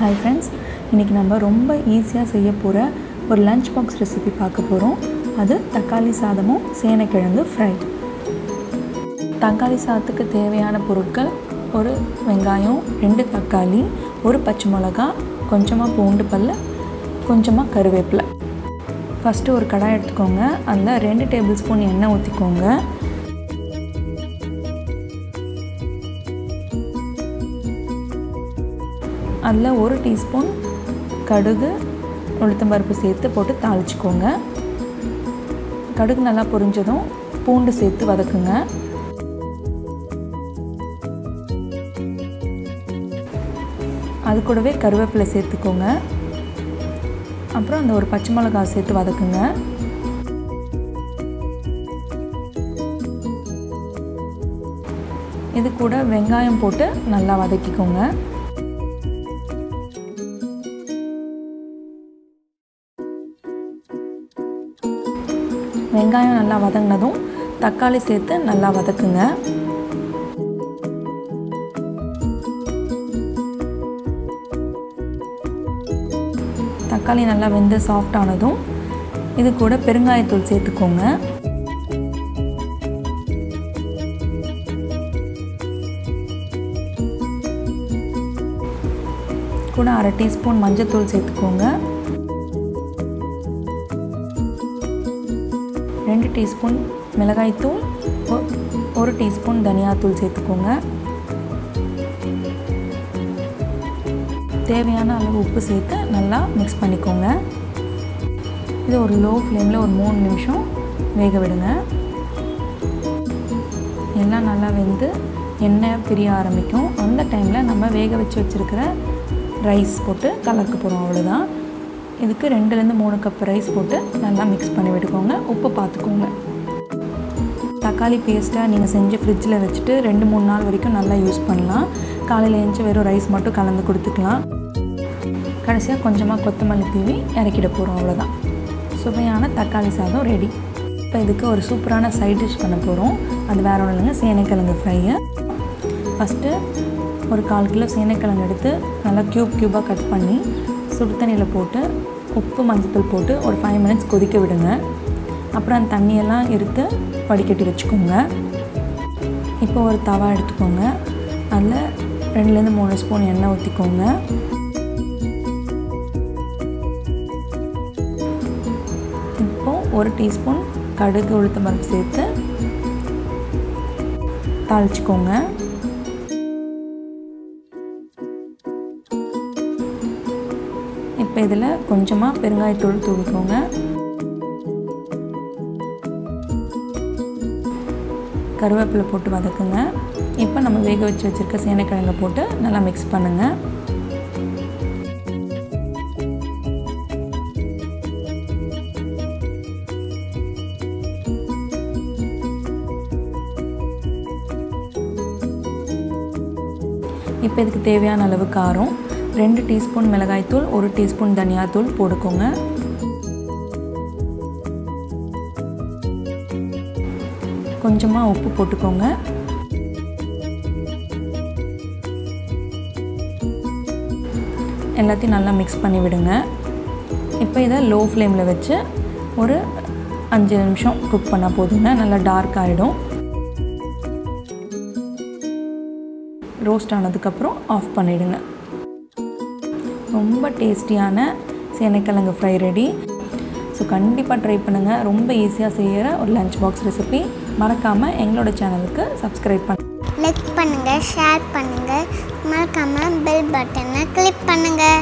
Hi friends இன்றைக்கி நம்ம ரொம்ப ஈஸியாக செய்ய போகிற ஒரு லஞ்ச் பாக்ஸ் ரெசிபி பார்க்க போகிறோம் அது தக்காளி சாதமும் சேனைக்கிழங்கு ஃப்ரை தக்காளி சாதத்துக்கு தேவையான பொருட்கள் ஒரு வெங்காயம் ரெண்டு தக்காளி ஒரு பச்சை மிளகா கொஞ்சமாக பூண்டு பல் கொஞ்சமாக கருவேப்பிலை. ஃபஸ்ட்டு ஒரு கடாய் எடுத்துக்கோங்க. அதில் ரெண்டு டேபிள் ஸ்பூன் எண்ணெய் ஊற்றிக்கோங்க அதில் ஒரு டீஸ்பூன் கடுகு உளுத்தம்பருப்பு சேர்த்து போட்டு தாளிச்சிக்கோங்க. கடுகு நல்லா பொரிஞ்சதும் பூண்டு சேர்த்து வதக்குங்க. அது கூடவே கருவேப்பிலை சேர்த்துக்கோங்க. அப்புறம் அந்த ஒரு பச்சை மிளகா சேர்த்து வதக்குங்க. இது கூட வெங்காயம் போட்டு நல்லா வதக்கிக்கோங்க. வெங்காயம் நல்லா வதங்கினதும் தக்காளி சேர்த்து நல்லா வதக்குங்க. தக்காளி நல்லா வெந்து சாஃப்ட் ஆனதும் இது கூட பெருங்காயத்தூள் சேர்த்துக்கோங்க. கூட அரை டீஸ்பூன் மஞ்சத்தூள் சேர்த்துக்கோங்க. ரெண்டு டீஸ்பூன் மிளகாய்த்தூள் ஒரு டீஸ்பூன் தனியாத்தூள் சேர்த்துக்கோங்க. தேவையான அளவு உப்பு சேர்த்து நல்லா மிக்ஸ் பண்ணிக்கோங்க. இது ஒரு லோ ஃப்ளேமில் ஒரு மூணு நிமிஷம் வேக விடுங்க. எல்லாம் நல்லா வெந்து எண்ணெய் பிரிய ஆரம்பிக்கும். அந்த டைமில் நம்ம வேக வச்சு வச்சுருக்கிற ரைஸ் போட்டு கலக்க போகிறோம் அவ்வளோதான் இதுக்கு ரெண்டுலேருந்து மூணு கப் ரைஸ் போட்டு நல்லா மிக்ஸ் பண்ணி விட்டுக்கோங்க. உப்பு பார்த்துக்கோங்க. தக்காளி பேஸ்ட்டாக நீங்கள் செஞ்சு ஃப்ரிட்ஜில் வச்சுட்டு ரெண்டு மூணு நாள் வரைக்கும் நல்லா யூஸ் பண்ணலாம். காலையில் எழுந்துச்சி வெறும் ரைஸ் மட்டும் கலந்து கொடுத்துக்கலாம். கடைசியாக கொஞ்சமாக கொத்தமல்லி தீவி இறக்கிட போகிறோம் அவ்வளோதான் சுவையான தக்காளி சாதம் ரெடி இப்போ இதுக்கு ஒரு சூப்பரான சைட் டிஷ் பண்ண போகிறோம் அது வேறு ஒன்றும் இல்லைங்க சேனைக்கிழங்கு ஃப்ரையை ஃபஸ்ட்டு ஒரு கால் கிலோ சேனைக்கிழங்கு எடுத்து நல்லா க்யூப் க்யூபாக கட் பண்ணி சுடு தண்ணியில் போட்டு உப்பு மஞ்சத்தூள் போட்டு ஒரு ஃபைவ் மினிட்ஸ் கொதிக்க விடுங்க. அப்புறம் அந்த தண்ணியெல்லாம் எடுத்து வடிகட்டி வச்சுக்கோங்க. இப்போ ஒரு தவா எடுத்துக்கோங்க. அதில் ரெண்டுலேருந்து மூணு ஸ்பூன் எண்ணெய் ஊற்றிக்கோங்க இப்போது ஒரு டீஸ்பூன் கடுகு உளுத்த பருப்பு சேர்த்து தாளிச்சிக்கோங்க. இப்போ இதில் கொஞ்சமாக பெருங்காயத்தூள் தூவிக்கோங்க. கருவேப்பிலை போட்டு வதக்குங்க. இப்போ நம்ம வேக வச்சு வச்சுருக்க சேனைக்கிழங்கை போட்டு நல்லா மிக்ஸ் பண்ணுங்கள் இப்போ இதுக்கு தேவையான அளவு காரம். ரெண்டு டீஸ்பூன் மிளகாய்த்தூள் ஒரு டீஸ்பூன் தனியாத்தூள் போட்டுக்கோங்க. கொஞ்சமாக உப்பு போட்டுக்கோங்க. எல்லாத்தையும் நல்லா மிக்ஸ் பண்ணி விடுங்க. இப்போ இதை லோ ஃப்ளேமில் வச்சு ஒரு அஞ்சு நிமிஷம் குக் பண்ணால் போதுங்க. நல்லா டார்க் ஆகிடும் ரோஸ்ட் ஆனதுக்கப்புறம் ஆஃப் பண்ணிவிடுங்க ரொம்ப டேஸ்டியான சேனைக்கிழங்கு ஃப்ரை ரெடி ஸோ கண்டிப்பாக ட்ரை பண்ணுங்கள் ரொம்ப ஈஸியாக செய்கிற ஒரு லஞ்ச் பாக்ஸ் ரெசிபி மறக்காமல் எங்களோட சேனலுக்கு சப்ஸ்கிரைப் பண்ண லைக் பண்ணுங்கள் ஷேர் பண்ணுங்கள் மறக்காமல் பெல் பட்டனை கிளிக் பண்ணுங்கள்